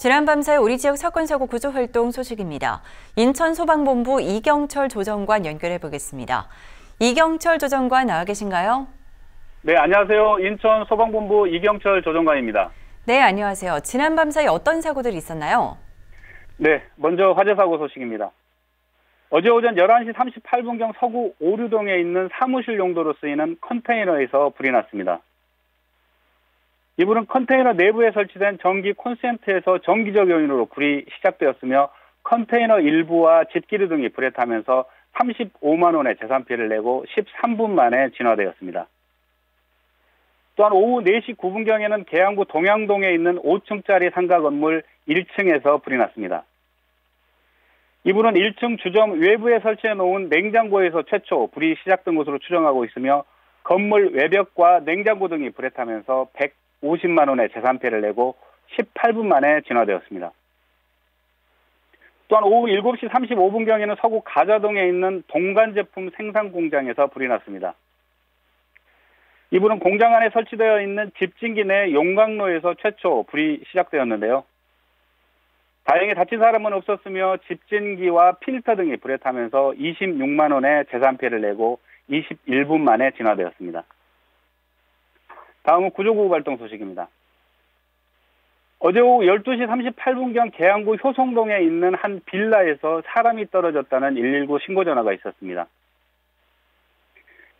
지난 밤사이 우리 지역 사건 사고 구조 활동 소식입니다. 인천 소방본부 이경철 조정관 연결해 보겠습니다. 이경철 조정관 나와 계신가요? 네, 안녕하세요. 인천 소방본부 이경철 조정관입니다. 네, 안녕하세요. 지난 밤사이 어떤 사고들이 있었나요? 네, 먼저 화재 사고 소식입니다. 어제 오전 11시 38분경 서구 오류동에 있는 사무실 용도로 쓰이는 컨테이너에서 불이 났습니다. 이불은 컨테이너 내부에 설치된 전기 콘센트에서 전기적 요인으로 불이 시작되었으며 컨테이너 일부와 집기류 등이 불에 타면서 35만 원의 재산 피해를 내고 13분 만에 진화되었습니다. 또한 오후 4시 9분경에는 계양구 동양동에 있는 5층짜리 상가 건물 1층에서 불이 났습니다. 이불은 1층 주점 외부에 설치해 놓은 냉장고에서 최초 불이 시작된 것으로 추정하고 있으며 건물 외벽과 냉장고 등이 불에 타면서 50만 원의 재산 피해를 내고 18분 만에 진화되었습니다. 또한 오후 7시 35분경에는 서구 가자동에 있는 동간 제품 생산 공장에서 불이 났습니다. 이 불은 공장 안에 설치되어 있는 집진기 내 용광로에서 최초 불이 시작되었는데요. 다행히 다친 사람은 없었으며 집진기와 필터 등이 불에 타면서 26만 원의 재산 피해를 내고 21분 만에 진화되었습니다. 다음은 구조구호 발동 소식입니다. 어제 오후 12시 38분경 계양구 효성동에 있는 한 빌라에서 사람이 떨어졌다는 119 신고 전화가 있었습니다.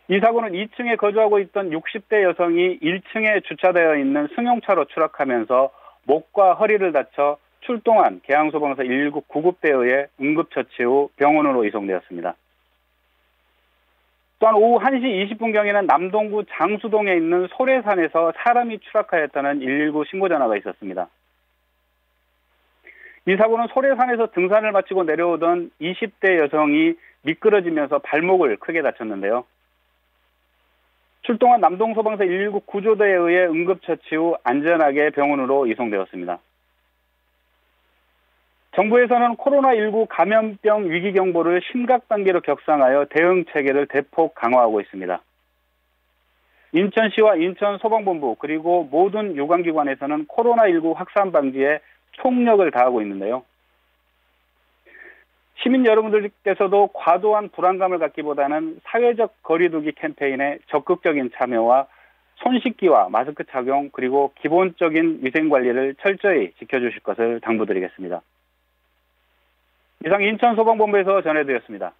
이 사고는 2층에 거주하고 있던 60대 여성이 1층에 주차되어 있는 승용차로 추락하면서 목과 허리를 다쳐 출동한 계양소방서 119 구급대에 의해 응급처치 후 병원으로 이송되었습니다. 또한 오후 1시 20분경에는 남동구 장수동에 있는 소래산에서 사람이 추락하였다는 119 신고 전화가 있었습니다. 이 사고는 소래산에서 등산을 마치고 내려오던 20대 여성이 미끄러지면서 발목을 크게 다쳤는데요. 출동한 남동소방서 119 구조대에 의해 응급처치 후 안전하게 병원으로 이송되었습니다. 정부에서는 코로나19 감염병 위기 경보를 심각 단계로 격상하여 대응 체계를 대폭 강화하고 있습니다. 인천시와 인천소방본부 그리고 모든 유관기관에서는 코로나19 확산 방지에 총력을 다하고 있는데요. 시민 여러분들께서도 과도한 불안감을 갖기보다는 사회적 거리두기 캠페인에 적극적인 참여와 손 씻기와 마스크 착용 그리고 기본적인 위생 관리를 철저히 지켜주실 것을 당부드리겠습니다. 이상 인천소방본부에서 전해드렸습니다.